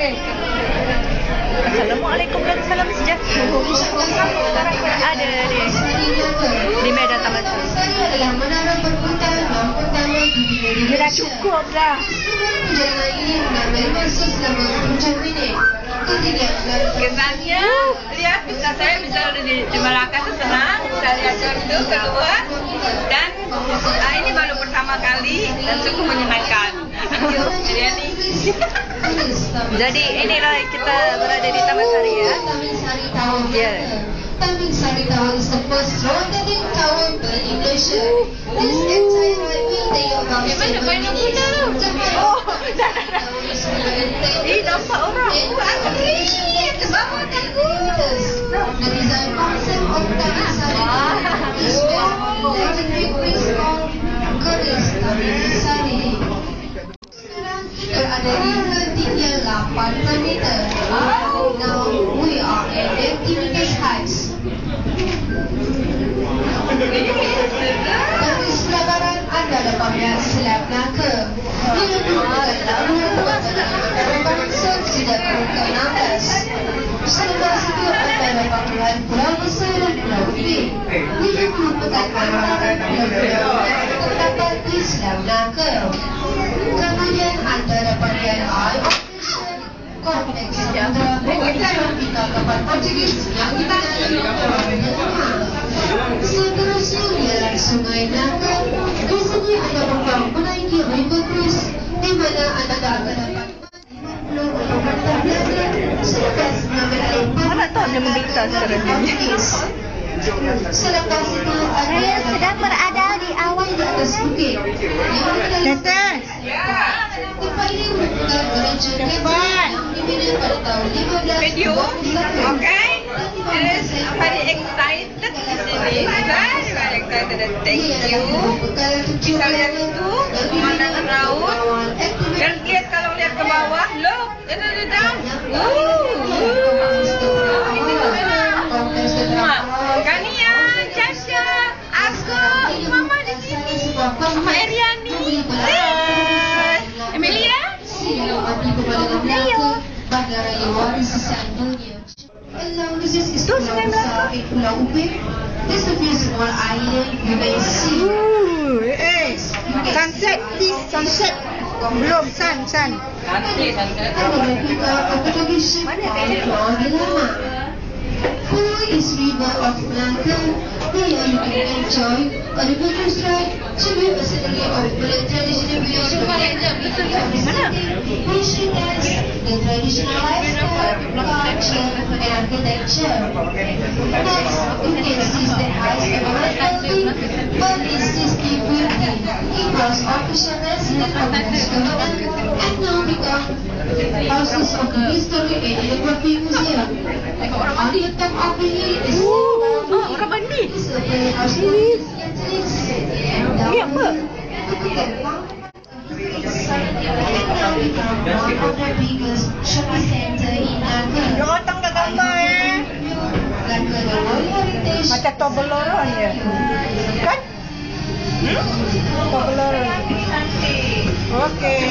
Assalamualaikum dan salam sejahtera. Ada di di Medan Taman. Sari. Bila cukup lah. Kesannya lihat bisa saya bisa di, di senang, bisa lihat itu keluar dan nah, ini baru pertama kali dan cukup menyenangkan. Jadi Jadi inilah kita berada di Taman Sari ya. Ya. Taman Sari Town is the first rotating tower in Malaysia. This entire take about Gimana seven kuda minutes. tu? Oh, dah dah dah. Eh, nampak orang. ke bawah The design concept of Taman Sari Town is based on legendary place called Keris Taman Sari. Sekarang kita ada di ketinggian 8 meter. Now we are at Activities Heights. Bagi sebelah barat anda dapat melihat slab Melaka. Ia merupakan labuan bangsa tidak perlukan atas. Selepas itu anda dapat melihat pulau besar dan pulau Ubin. Ia merupakan antara pulau-pulau yang terdapat di slab Melaka. Dia itu anda Saya sedang berada di awal di atas bukit. Tahun 15 video, okay? Yes, very excited di sini. Very very excited thank you. Bisa lihat Sunset, please. Sunset. Belum, sun, sun. Who is River of Melaka? Here you can enjoy a river cruise ride to be a city of the traditional views of History dance, the traditional culture, and architecture. Next, you can see the house of a building, but it's still building. It was official resident of the government and now become houses of the History and Geography Museum. On the top of the hill is Oh, orang mandi. Ini apa? Otang dah gambar eh. Macam Toblerone je. Kan? Hmm? Toblerone. Okay.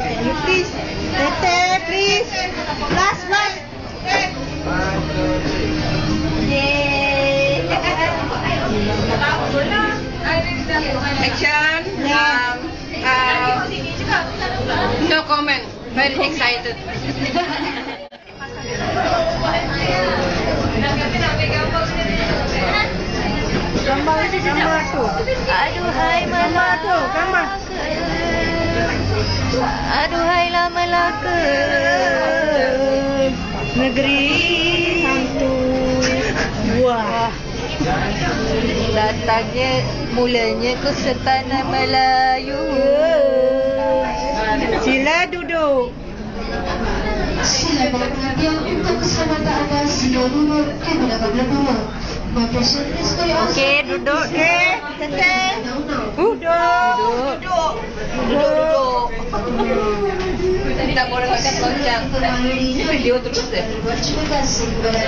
Can you please? Tete, please. Last one. Yay. Action. Comment. Very excited. Gambar tu, gambar tu. Aduhai Gambar tu, gambar. Aduhailah Melaka Negeri Hantu. Wah. Datangnya mulanya ke setanah Melayu berperhatian untuk keselamatan anda sila duduk dan for your Okey duduk Okey, Tete. No, no. Duduk. Duduk. Duduk. Duduk. Tak boleh loncang. Video terus deh. Terima kasih kepada